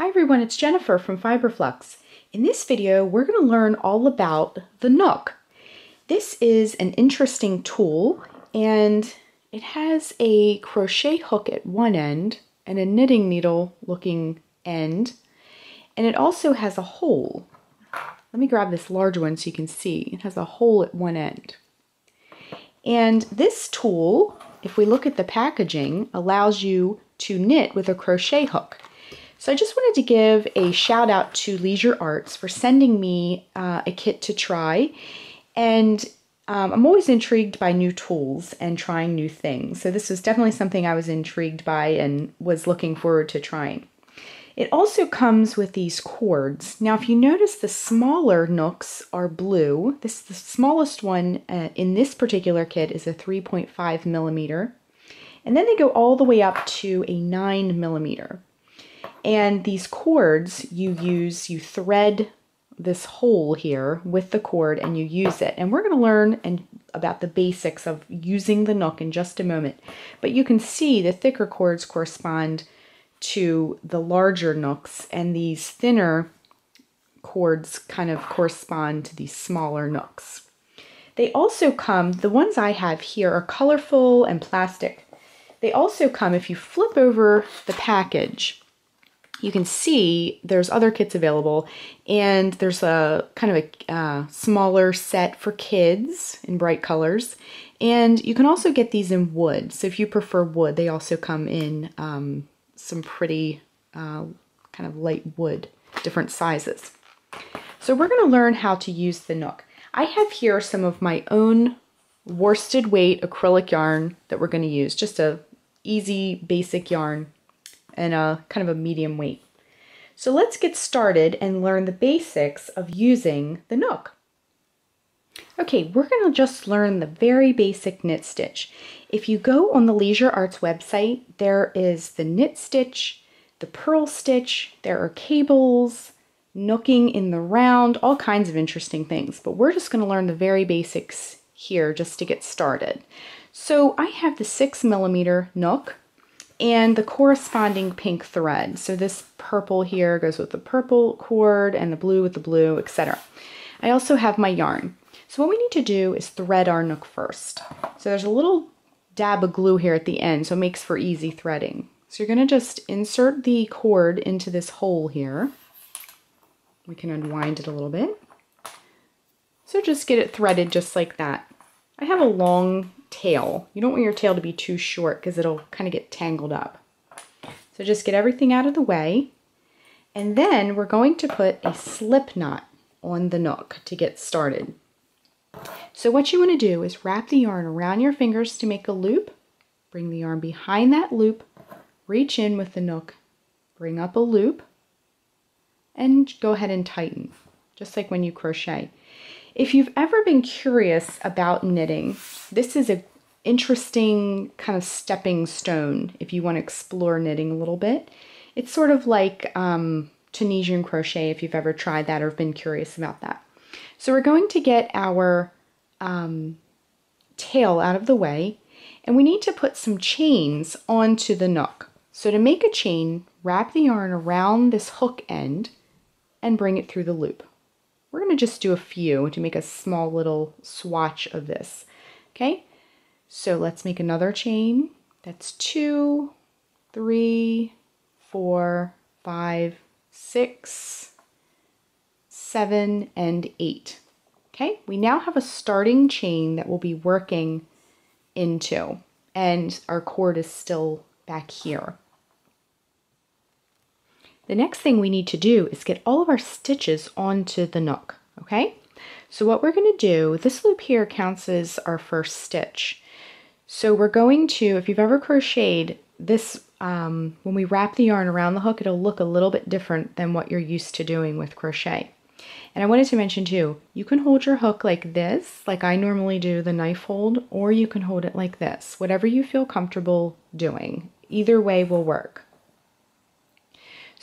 Hi everyone, it's Jennifer from Fiberflux. In this video, we're going to learn all about the Knook. This is an interesting tool and it has a crochet hook at one end and a knitting needle looking end and it also has a hole. Let me grab this large one so you can see. It has a hole at one end. And this tool, if we look at the packaging, allows you to knit with a crochet hook. So I just wanted to give a shout out to Leisure Arts for sending me uh, a kit to try. And um, I'm always intrigued by new tools and trying new things. So this was definitely something I was intrigued by and was looking forward to trying. It also comes with these cords. Now, if you notice, the smaller knooks are blue. This is the smallest one uh, in this particular kit is a 3.5 millimeter, and then they go all the way up to a 9 millimeter. And these cords you use, you thread this hole here with the cord and you use it. And we're going to learn and about the basics of using the knook in just a moment. But you can see the thicker cords correspond to the larger knooks and these thinner cords kind of correspond to these smaller knooks. They also come, the ones I have here are colorful and plastic. They also come, if you flip over the package, you can see there's other kits available and there's a kind of a uh, smaller set for kids in bright colors. And you can also get these in wood. So if you prefer wood they also come in um, some pretty uh, kind of light wood different sizes. So we're going to learn how to use the knook. I have here some of my own worsted weight acrylic yarn that we're going to use just a easy basic yarn and a kind of a medium weight. So let's get started and learn the basics of using the Knook. Okay, we're going to just learn the very basic knit stitch. If you go on the Leisure Arts website, there is the knit stitch, the purl stitch, there are cables, knooking in the round, all kinds of interesting things. But we're just going to learn the very basics here just to get started. So I have the six millimeter knook and the corresponding pink thread. So this purple here goes with the purple cord and the blue with the blue, etc. I also have my yarn. So what we need to do is thread our knook first. So there's a little dab of glue here at the end, so it makes for easy threading. So you're gonna just insert the cord into this hole here. We can unwind it a little bit. So just get it threaded just like that. I have a long tail. You don't want your tail to be too short because it'll kind of get tangled up. So just get everything out of the way. And then we're going to put a slip knot on the knook to get started. So what you want to do is wrap the yarn around your fingers to make a loop. Bring the yarn behind that loop. Reach in with the knook. Bring up a loop. And go ahead and tighten, just like when you crochet. If you've ever been curious about knitting, this is an interesting kind of stepping stone if you want to explore knitting a little bit. It's sort of like um, Tunisian crochet if you've ever tried that or been curious about that. So we're going to get our um, tail out of the way and we need to put some chains onto the knook. So to make a chain, wrap the yarn around this hook end and bring it through the loop. We're going to just do a few to make a small little swatch of this. Okay, so let's make another chain. That's two, three, four, five, six, seven, and eight. Okay, we now have a starting chain that we'll be working into, and our cord is still back here. The next thing we need to do is get all of our stitches onto the knook, okay? So what we're gonna do, this loop here counts as our first stitch. So we're going to, if you've ever crocheted, this, um, when we wrap the yarn around the hook, it'll look a little bit different than what you're used to doing with crochet. And I wanted to mention too, you can hold your hook like this, like I normally do the knife hold, or you can hold it like this, whatever you feel comfortable doing. Either way will work.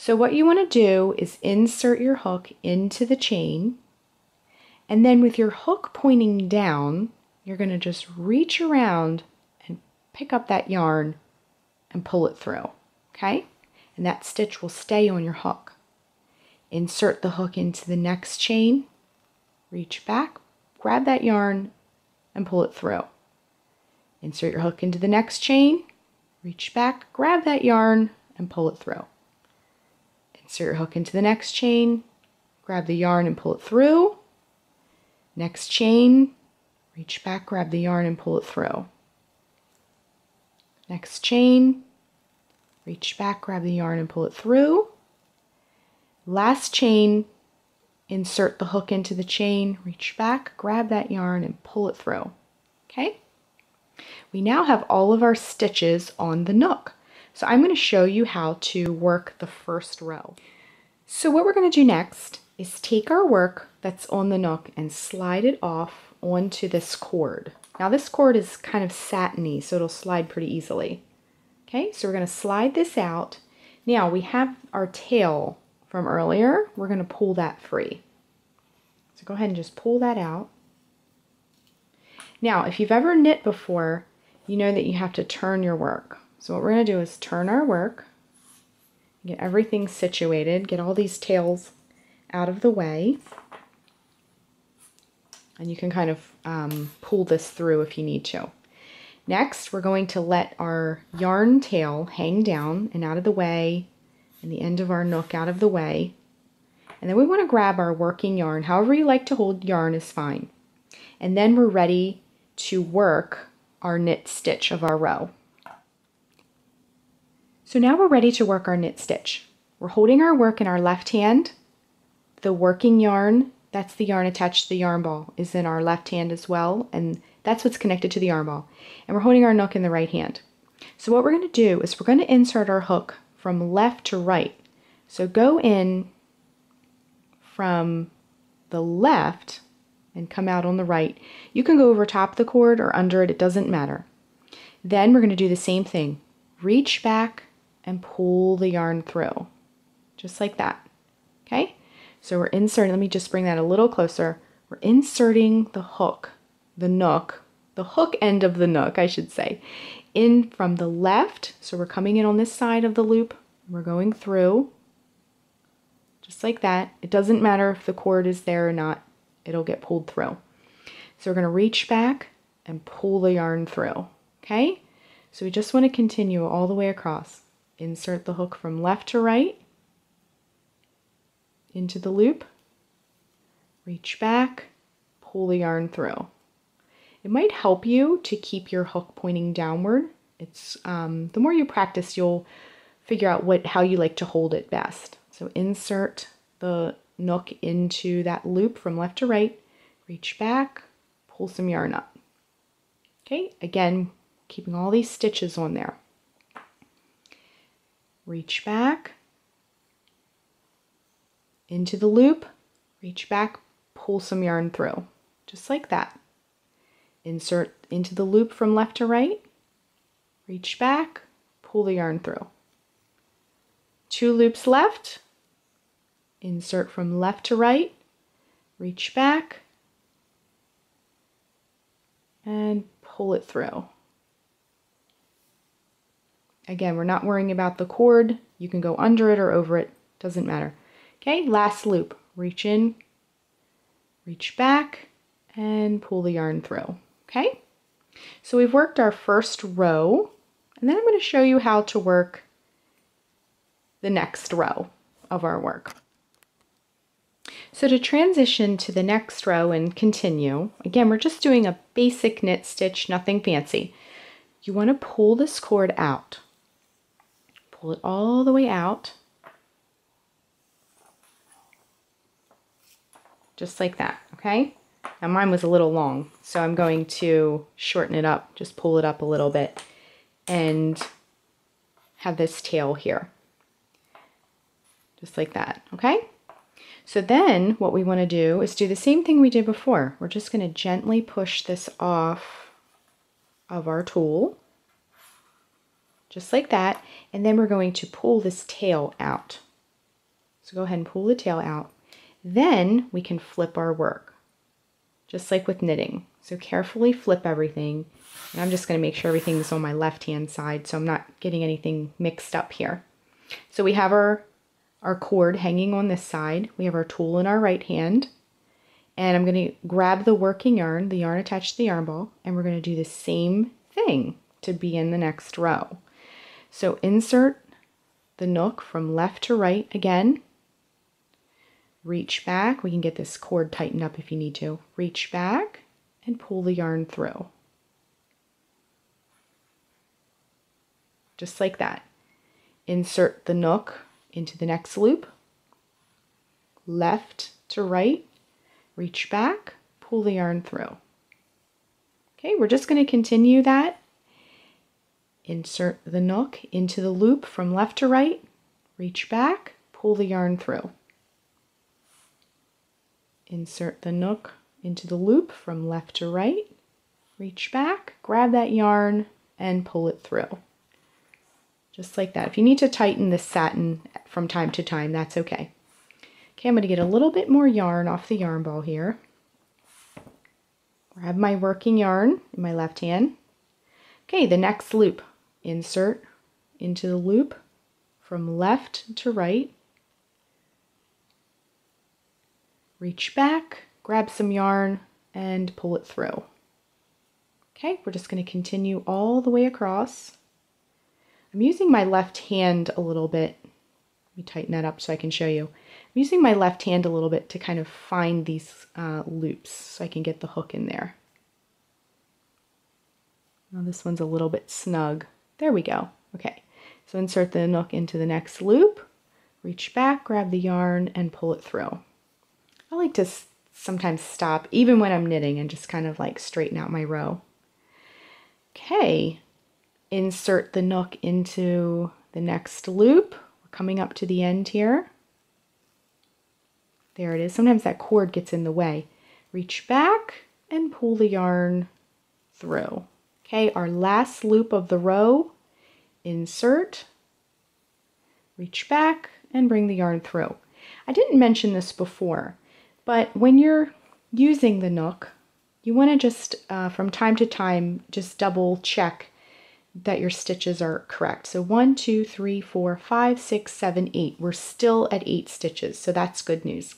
So what you want to do is insert your hook into the chain and then with your hook pointing down, you're going to just reach around and pick up that yarn and pull it through. Okay? and that stitch will stay on your hook. Insert the hook into the next chain, reach back, grab that yarn, and pull it through. Insert your hook into the next chain, reach back, grab that yarn, and pull it through. Insert your hook into the next chain, grab the yarn and pull it through. Next chain, reach back, grab the yarn and pull it through. Next chain, reach back, grab the yarn and pull it through. Last chain, insert the hook into the chain, reach back, grab that yarn and pull it through. Okay? We now have all of our stitches on the knook. So I'm going to show you how to work the first row. So what we're going to do next is take our work that's on the knook and slide it off onto this cord. Now this cord is kind of satiny, so it'll slide pretty easily. Okay, so we're going to slide this out. Now we have our tail from earlier. We're going to pull that free. So go ahead and just pull that out. Now, if you've ever knit before, you know that you have to turn your work. So what we're going to do is turn our work, get everything situated, get all these tails out of the way. And you can kind of um, pull this through if you need to. Next, we're going to let our yarn tail hang down and out of the way, and the end of our knook out of the way. And then we want to grab our working yarn. However you like to hold yarn is fine. And then we're ready to work our knit stitch of our row. So now we're ready to work our knit stitch. We're holding our work in our left hand. The working yarn, that's the yarn attached to the yarn ball, is in our left hand as well, and that's what's connected to the yarn ball. And we're holding our knook in the right hand. So what we're going to do is we're going to insert our hook from left to right. So go in from the left and come out on the right. You can go over top the cord or under it, it doesn't matter. Then we're going to do the same thing. Reach back and pull the yarn through, just like that. Okay, so we're inserting, let me just bring that a little closer. We're inserting the hook, the knook, the hook end of the knook, I should say, in from the left. So we're coming in on this side of the loop. We're going through, just like that. It doesn't matter if the cord is there or not, it'll get pulled through. So we're going to reach back and pull the yarn through, okay? So we just want to continue all the way across. Insert the hook from left to right into the loop, reach back, pull the yarn through. It might help you to keep your hook pointing downward. It's um, the more you practice, you'll figure out what how you like to hold it best. So insert the knook into that loop from left to right, reach back, pull some yarn up. Okay, again, keeping all these stitches on there reach back. Into the loop, reach back, pull some yarn through, just like that. Insert into the loop from left to right, reach back, pull the yarn through. Two loops left, insert from left to right, reach back, and pull it through. Again, we're not worrying about the cord. You can go under it or over it, doesn't matter. Okay, last loop. Reach in, reach back, and pull the yarn through. Okay, so we've worked our first row, and then I'm going to show you how to work the next row of our work. So to transition to the next row and continue, again, we're just doing a basic knit stitch, nothing fancy. You want to pull this cord out. Pull it all the way out. Just like that, okay? Now mine was a little long, so I'm going to shorten it up, just pull it up a little bit, and have this tail here. Just like that, okay? So then what we want to do is do the same thing we did before. We're just going to gently push this off of our tool just like that. And then we're going to pull this tail out. So go ahead and pull the tail out. Then we can flip our work, just like with knitting. So carefully flip everything. And I'm just going to make sure everything's on my left hand side so I'm not getting anything mixed up here. So we have our, our cord hanging on this side. We have our tool in our right hand. And I'm going to grab the working yarn, the yarn attached to the yarn ball, and we're going to do the same thing to be in the next row. So insert the knook from left to right again. Reach back. We can get this cord tightened up if you need to. Reach back and pull the yarn through. Just like that. Insert the knook into the next loop. Left to right. Reach back, pull the yarn through. Okay, we're just going to continue that Insert the knook into the loop from left to right, reach back, pull the yarn through. Insert the knook into the loop from left to right, reach back, grab that yarn, and pull it through. Just like that. If you need to tighten the satin from time to time, that's okay. Okay, I'm going to get a little bit more yarn off the yarn ball here. Grab my working yarn in my left hand. Okay, the next loop insert into the loop from left to right. Reach back, grab some yarn, and pull it through. Okay, we're just going to continue all the way across. I'm using my left hand a little bit. Let me tighten that up so I can show you. I'm using my left hand a little bit to kind of find these uh, loops so I can get the hook in there. Now this one's a little bit snug. There we go. Okay, so insert the knook into the next loop, reach back, grab the yarn, and pull it through. I like to sometimes stop, even when I'm knitting, and just kind of like straighten out my row. Okay, insert the knook into the next loop. We're coming up to the end here. There it is. Sometimes that cord gets in the way. Reach back and pull the yarn through. Okay, our last loop of the row, insert, reach back, and bring the yarn through. I didn't mention this before, but when you're using the knook, you want to just, uh, from time to time, just double check that your stitches are correct. So one, two, three, four, five, six, seven, eight. We're still at eight stitches, so that's good news.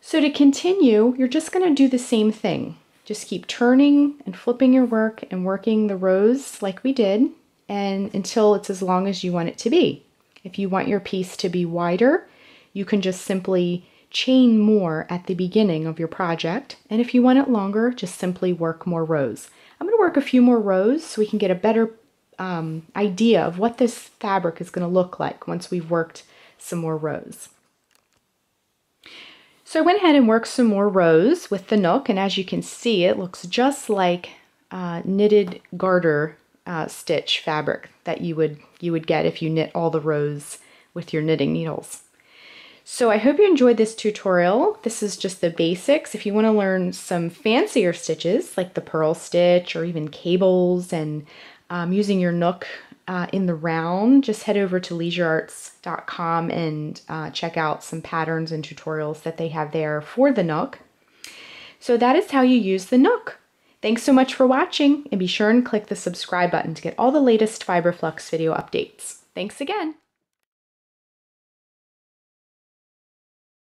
So to continue, you're just going to do the same thing. Just keep turning and flipping your work and working the rows like we did and until it's as long as you want it to be. If you want your piece to be wider, you can just simply chain more at the beginning of your project. And if you want it longer, just simply work more rows. I'm going to work a few more rows so we can get a better um, idea of what this fabric is going to look like once we've worked some more rows. So I went ahead and worked some more rows with the Knook, and as you can see, it looks just like uh, knitted garter uh, stitch fabric that you would you would get if you knit all the rows with your knitting needles. So I hope you enjoyed this tutorial. This is just the basics. If you want to learn some fancier stitches like the purl stitch or even cables and um, using your Knook uh, in the round, just head over to leisurearts.com and uh, check out some patterns and tutorials that they have there for the Knook. So that is how you use the Knook. Thanks so much for watching and be sure and click the subscribe button to get all the latest Fiberflux video updates. Thanks again.